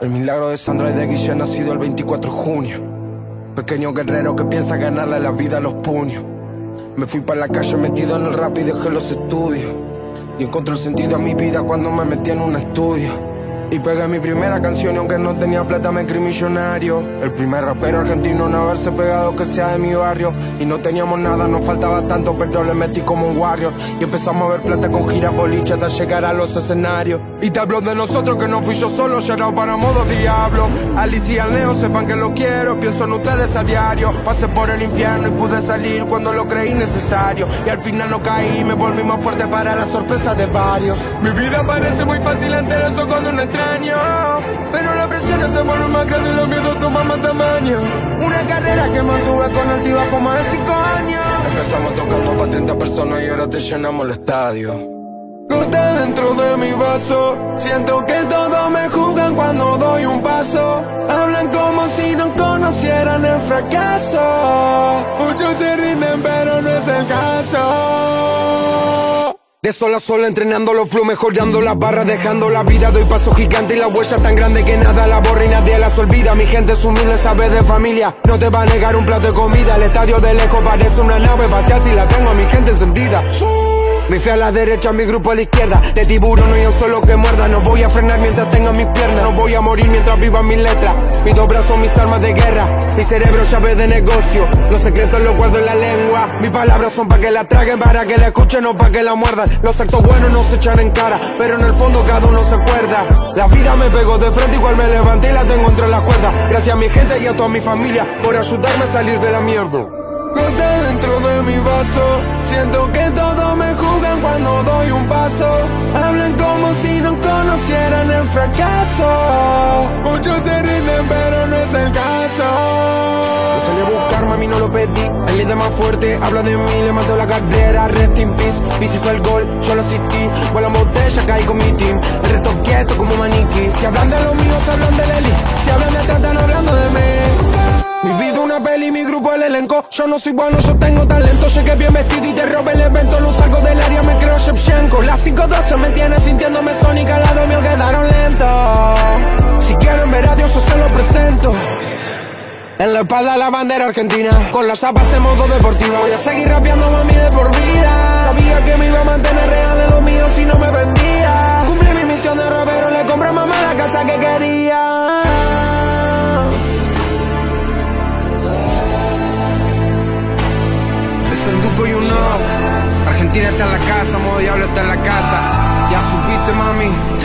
El milagro de Sandra y de Guille nacido el 24 de junio. Pequeño guerrero que piensa ganarle la vida a los puños. Me fui para la calle metido en el rap y dejé los estudios. Y encontré el sentido a mi vida cuando me metí en un estudio. Y pegué mi primera canción y aunque no tenía plata me creí millonario. El primer rapero argentino en haberse pegado que sea de mi barrio. Y no teníamos nada, nos faltaba tanto pero le metí como un warrior. Y empezamos a ver plata con giras boliche hasta llegar a los escenarios. Y te hablo de nosotros que no fui yo solo, llegado para modo diablo. Alicia y Leo sepan que lo quiero, pienso en ustedes a diario. Pasé por el infierno y pude salir cuando lo creí necesario. Y al final no caí, me volví más fuerte para la sorpresa de varios. Mi vida parece muy fácil ante los ojos de un pero la presión se vuelve más grande y los miedos toman más tamaño. Una carrera que mantuve con altibajo más de cinco años. Empezamos tocando para 30 personas y ahora te llenamos el estadio. Gota dentro de mi vaso Siento que todos me juzgan cuando doy un paso. Hablan como si no conocieran el fracaso. Muchos se rinden de sol a sol entrenando los flow, mejorando las barras, dejando la vida. Doy paso gigante y la huella tan grande que nada la borra y nadie las olvida. Mi gente es humilde, sabe de familia. No te va a negar un plato de comida. El estadio de lejos parece una nave vacía si la tengo a mi gente encendida. Mi fe a la derecha, mi grupo a la izquierda. De tiburón no hay un solo que muerda. No voy a frenar mientras tenga mis piernas. No voy a morir mientras viva mis letras. Mis dos brazos, mis armas de guerra. Mi cerebro llave de negocio. Los secretos los guardo en la lengua. Mis palabras son para que la traguen Para que la escuchen o para que la muerdan. Los actos buenos no se echan en cara Pero en el fondo cada uno se acuerda. La vida me pegó de frente Igual me levanté y la tengo entre las cuerdas. Gracias a mi gente y a toda mi familia Por ayudarme a salir de la mierda dentro de mi vaso. Siento que todos me juzgan cuando doy un paso. Hablan como si no conocieran el fracaso. Muchos se rinden pero no es el caso. Me salí a buscar, mami no lo pedí. El líder más fuerte habla de mí, le mató la carrera Rest in peace, hizo el gol, yo lo asistí Vuelan botella, caí con mi team. El resto quieto como maniquí. Si hablan de los míos, hablan de Leli Si hablan de están hablando de mí mi vida una peli, mi grupo el elenco. Yo no soy bueno, yo tengo talento. Que bien vestido y te robo el evento. Lo salgo del área, me creo Shevchenko La 512 me tiene sintiéndome sónica Al lado mío quedaron lentos. Si quieren ver a Dios, yo se lo presento. En la espalda la bandera argentina. Con las zapas en modo deportivo. Voy a seguir rapeando mami de por vida. Sabía que me iba a mantener real en lo mío si no me vendía. Cumplí mi misión de rapero Le compré a mamá la casa que quería Martín está la casa, modo diablo está en la casa. Ya supiste, mami.